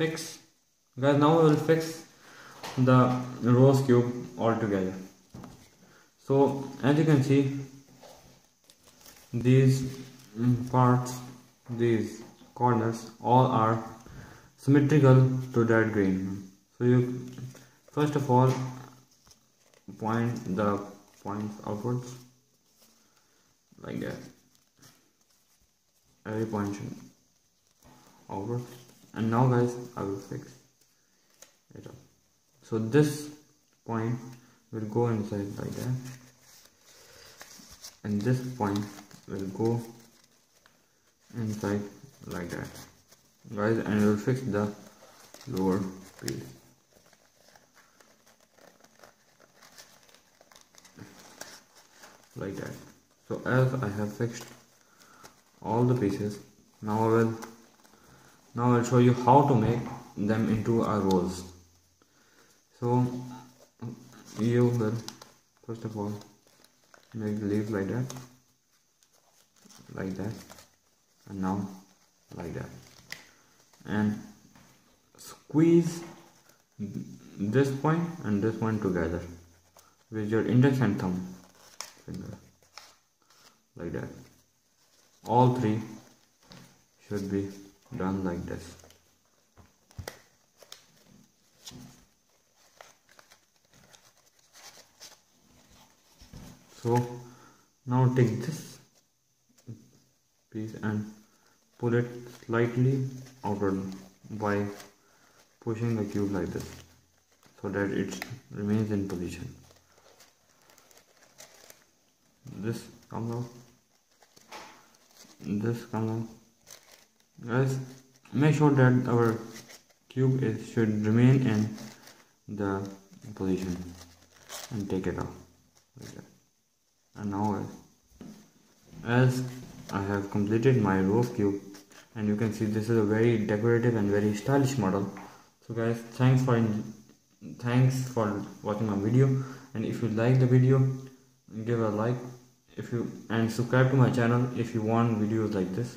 fix guys now we will fix the rose cube altogether. So as you can see these mm, parts these corners all are symmetrical to that grain so you first of all point the points outwards like that. Every point outwards and now guys I will fix it up. So this point will go inside like that. And this point will go inside like that. Guys and we'll fix the lower piece. Like that. So as I have fixed all the pieces now I will now I'll show you how to make them into a rose so you will first of all make the leaf like that like that and now like that. And squeeze this point and this one together with your index and thumb finger like that. All three should be done like this. So now take this piece and pull it slightly outward by pushing the cube like this so that it remains in position. This comes out. This comes out guys make sure that our cube is should remain in the position and take it off. And now as I have completed my rose cube and you can see this is a very decorative and very stylish model. So guys thanks for thanks for watching my video. And if you like the video give a like. If you and subscribe to my channel if you want videos like this